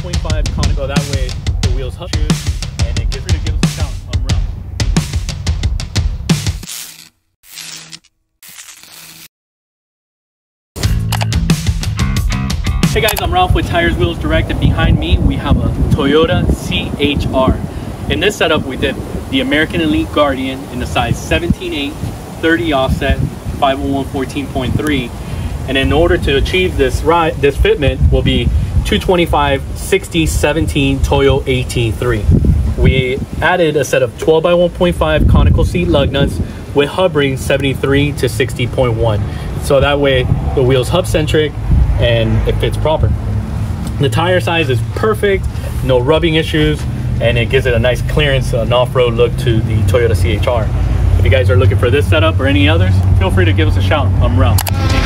1.5 conical. That way the wheels hub and it gives us a shout. I'm Ralph. Hey guys, I'm Ralph with Tires Wheels Direct, and behind me we have a Toyota CHR. In this setup, we did the American Elite Guardian in the size 17.8, 30 offset, 501 14.3, and in order to achieve this ride, this fitment will be 225 60 17 Toyo AT3. We added a set of 12 by 1.5 conical seat lug nuts with hub rings 73 to 60.1, so that way the wheels hub centric and it fits proper. The tire size is perfect, no rubbing issues, and it gives it a nice clearance, an off-road look to the Toyota CHR. If you guys are looking for this setup or any others, feel free to give us a shout. I'm Ralph.